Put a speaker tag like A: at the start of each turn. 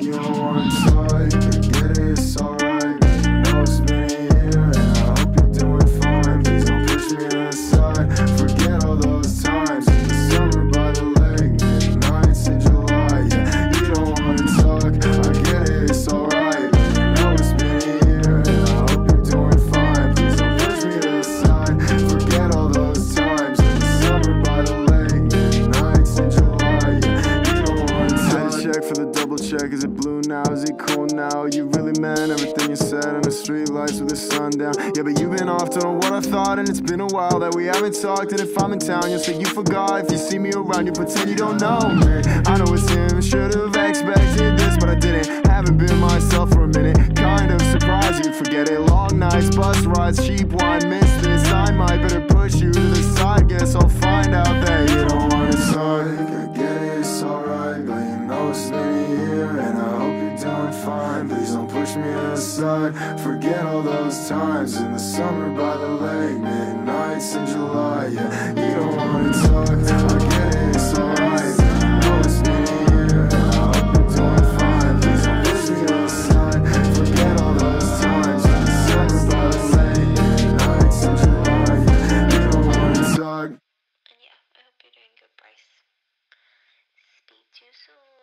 A: You don't wanna check. Is it blue now? Is it cool now? You really meant everything you said in the street lights with the sun down. Yeah, but you've been off, don't know what I thought, and it's been a while that we haven't talked. And if I'm in town, you'll say you forgot. If you see me around, you pretend you don't know me. I know it's him, should've expected this, but I didn't. Haven't been myself for a minute. Kind of surprised you forget it. Long nights, bus rides, cheap wine, miss this. I might better push outside Forget all those times in the summer by the lake Midnights in July, yeah, you don't wanna talk I get it, it's alright. No, it's been a year and I've doing fine Please Forget all those times in the summer by the lake in July, you don't wanna talk. And yeah, I hope you're doing good, Bryce. Soon.